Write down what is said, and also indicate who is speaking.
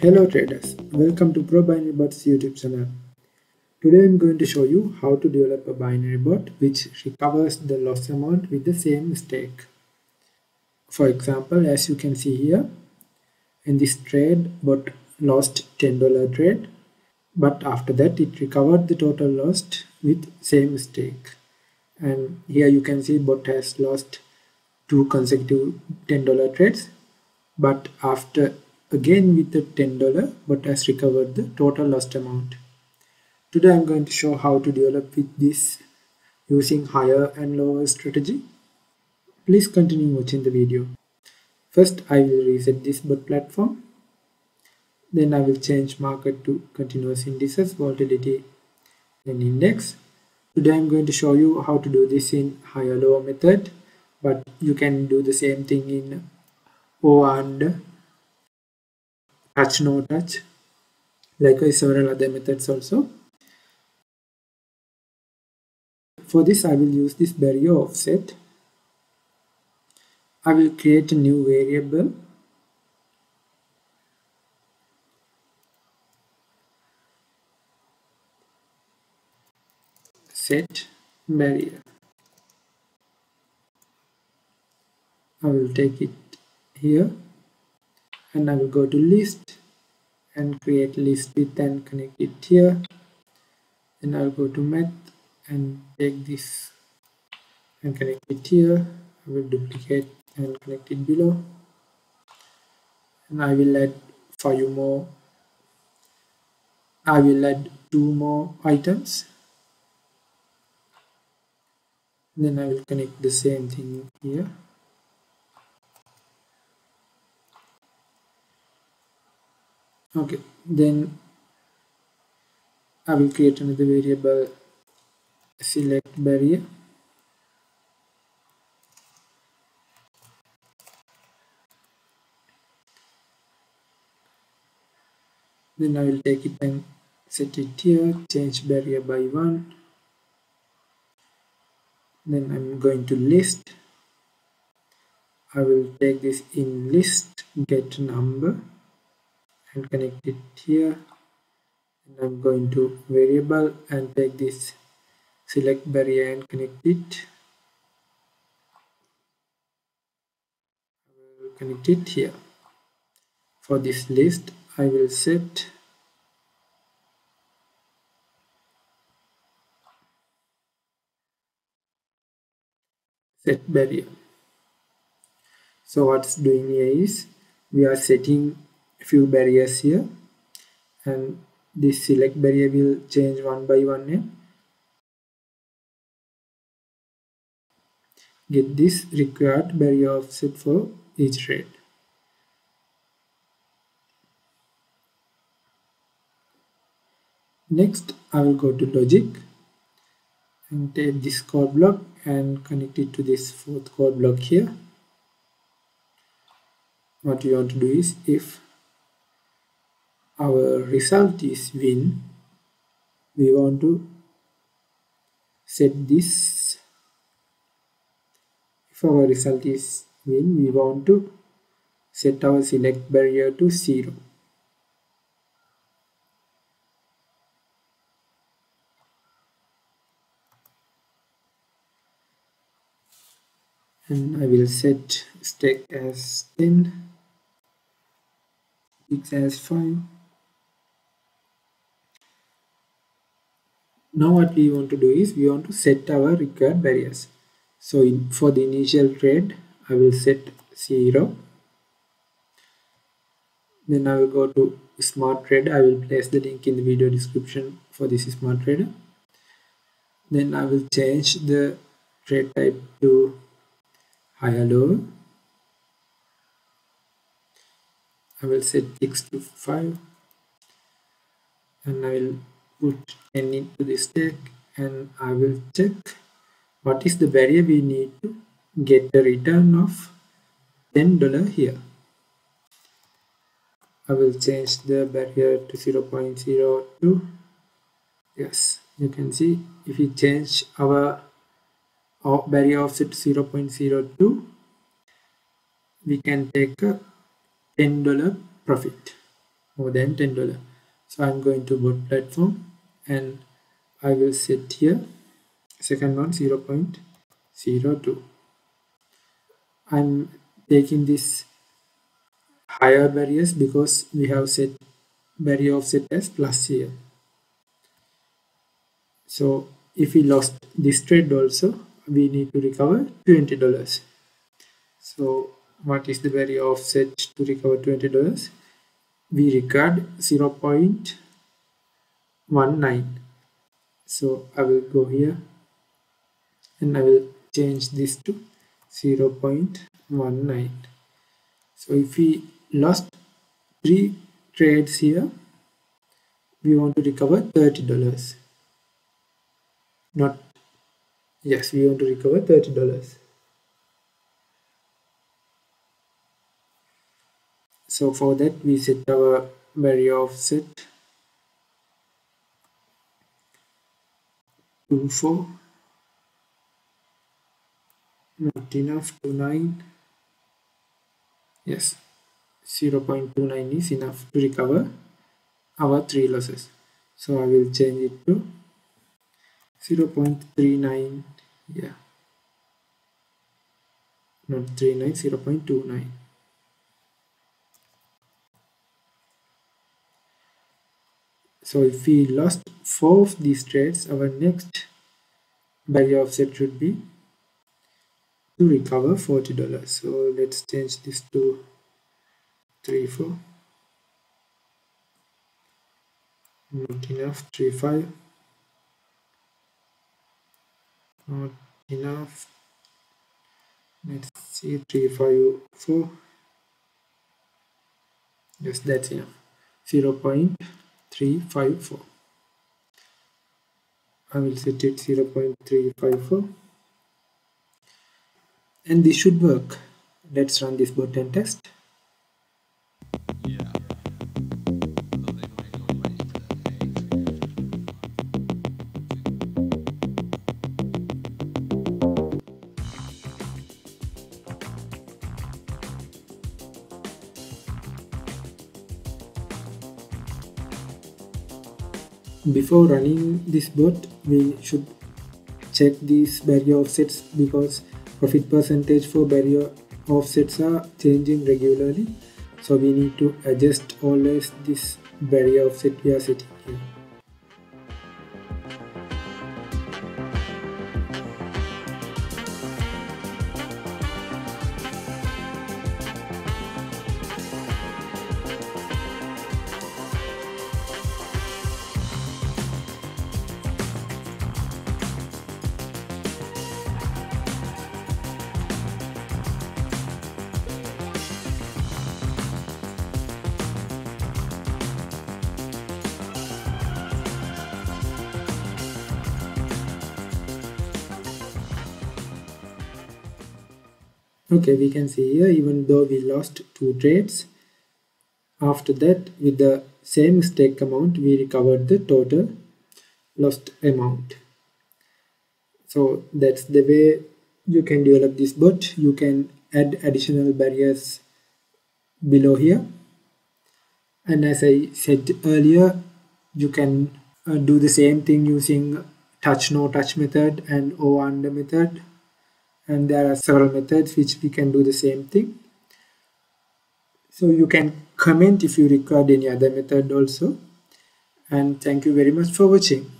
Speaker 1: Hello traders, welcome to Pro Binary Bots YouTube channel. Today I'm going to show you how to develop a binary bot which recovers the loss amount with the same stake. For example, as you can see here, in this trade bot lost $10 trade, but after that it recovered the total lost with same stake. And here you can see bot has lost two consecutive $10 trades, but after again with the $10 bot has recovered the total lost amount. Today I'm going to show how to develop with this using higher and lower strategy. Please continue watching the video. First I will reset this bot platform. Then I will change market to continuous indices, volatility and index. Today I'm going to show you how to do this in higher lower method but you can do the same thing in O and touch no touch likewise several other methods also. For this I will use this barrier offset. I will create a new variable set barrier I will take it here and I will go to list and create list with and connect it here. And I'll go to math and take this and connect it here. I will duplicate and connect it below. And I will add for you more. I will add two more items then I will connect the same thing here. Okay then I will create another variable select barrier. Then I will take it and set it here change barrier by one then I'm going to list. I will take this in list get number and connect it here. And I'm going to variable and take this select barrier and connect it. Connect it here. For this list I will set set barrier so what's doing here is we are setting a few barriers here and this select barrier will change one by one and get this required barrier offset for each trade. Next, I will go to logic and take this code block and connect it to this fourth code block here. What we want to do is if our result is win we want to set this if our result is win we want to set our select barrier to 0 and I will set stack as 10 x as 5 now what we want to do is we want to set our required barriers. So in, for the initial trade I will set 0 then I will go to smart trade. I will place the link in the video description for this smart trader. Then I will change the trade type to higher low I will set x to 5 and I will put n into the stake and I will check what is the barrier we need to get the return of $10 here. I will change the barrier to 0.02 yes you can see if we change our barrier offset 0.02 we can take a $10 profit more than $10 so I'm going to bot platform and I will set here second one 0.02 I'm taking this higher barriers because we have set barrier offset as plus here. So if we lost this trade also we need to recover $20 so what is the barrier offset to recover $20 we record 0.19 so I will go here and I will change this to 0.19 so if we lost three trades here we want to recover $30 not yes we want to recover $30 so for that we set our barrier offset to 4 not enough to 9 yes 0 0.29 is enough to recover our three losses. So I will change it to 0 0.39 yeah. Not 39 0 0.29 so if we lost four of these trades our next barrier offset should be to recover $40 so let's change this to 3 4 not enough 3 5 not enough. Let's see 3 5 4 yes that's enough 0 0.354 I will set it 0 0.354 and this should work. Let's run this button test before running this bot we should check these barrier offsets because profit percentage for barrier offsets are changing regularly. So we need to adjust always this barrier offset we are setting here okay we can see here even though we lost two trades after that with the same stake amount we recovered the total lost amount. So that's the way you can develop this bot. You can add additional barriers below here. And as I said earlier you can uh, do the same thing using touch no touch method and over under method and there are several methods which we can do the same thing. So you can comment if you record any other method also. And thank you very much for watching